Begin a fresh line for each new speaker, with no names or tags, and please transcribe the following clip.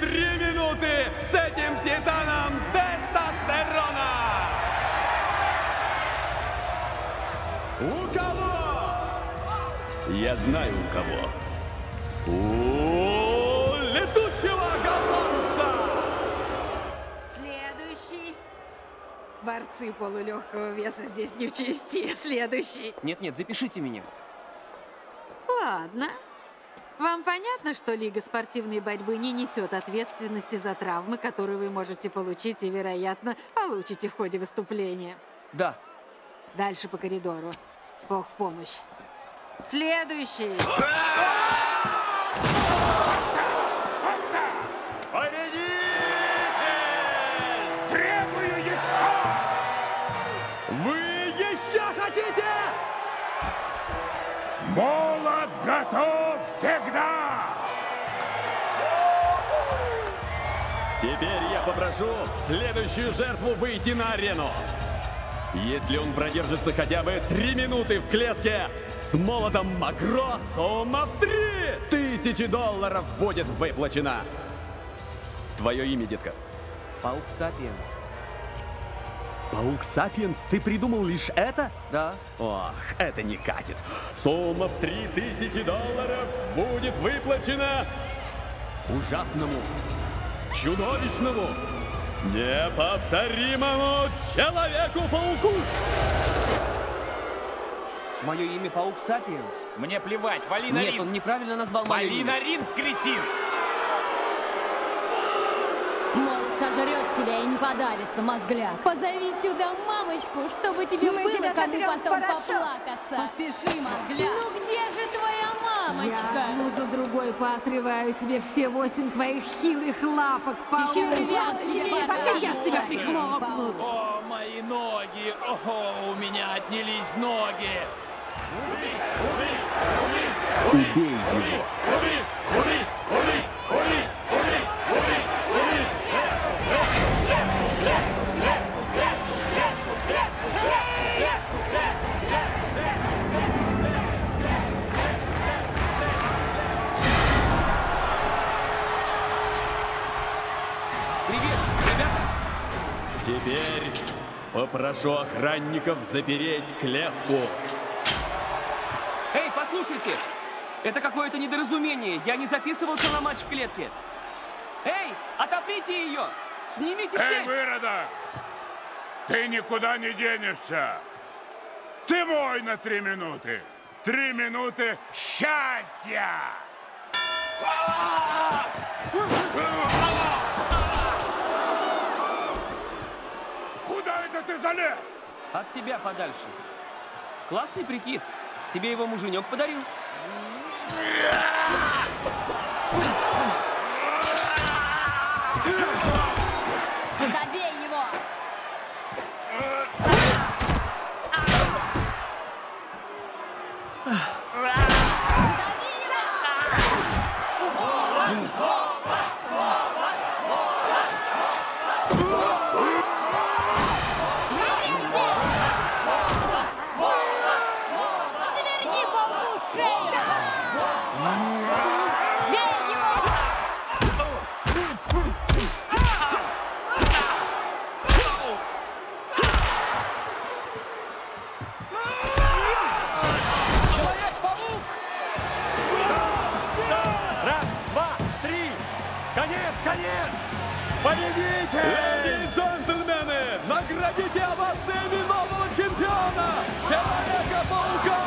три минуты с этим титаном тестостерона! У кого? Я знаю у кого. У летучего голландца!
Следующий. Борцы полулегкого веса здесь не в чести. Следующий.
Нет-нет, запишите меня.
Ладно. Вам понятно, что Лига спортивной борьбы не несет ответственности за травмы, которые вы можете получить и, вероятно, получите в ходе выступления?
Да.
Дальше по коридору. Бог в помощь. Следующий.
Победитель!
Требую еще!
Вы еще хотите?
Молот готов всегда!
Теперь я попрошу следующую жертву выйти на арену. Если он продержится хотя бы три минуты в клетке, с молотом Макро сумма в три тысячи долларов будет выплачена. Твое имя, детка?
Паук Сапиенс.
Паук Сапиенс, ты придумал лишь это?
Да.
Ох, это не катит. Сумма в три тысячи долларов будет выплачена ужасному, чудовищному, неповторимому Человеку-пауку.
Мое имя Паук Сапиенс.
Мне плевать, вали на
Нет,
ринг.
он неправильно назвал мое
Вали
имя.
на ринг, кретин!
Подавится, мозгляк. Позови сюда мамочку, чтобы тебе
Мы
было
тебя
кому потом
порошок.
поплакаться.
Поспеши, мозгляк.
Ну где же твоя мамочка?
Я одну за другой поотрываю тебе все восемь твоих хилых лапок.
Сейчас тебя тебе
А сейчас тебя
покажу.
прихлопнут.
О, мои ноги! Ого, у меня отнялись ноги!
Убей его.
Привет,
Теперь попрошу охранников запереть клетку.
Эй, послушайте! Это какое-то недоразумение. Я не записывался на матч в клетке. Эй, отоприте ее! Снимите
Эй,
цепь!
выродок! Ты никуда не денешься! Ты мой на три минуты! Три минуты счастья! Это ты залез?
От тебя подальше. Классный прикид. Тебе его муженек подарил.
Добей
Конец, конец! Победитель! Леди и джентльмены, наградите овациями нового чемпиона! Человека-паука!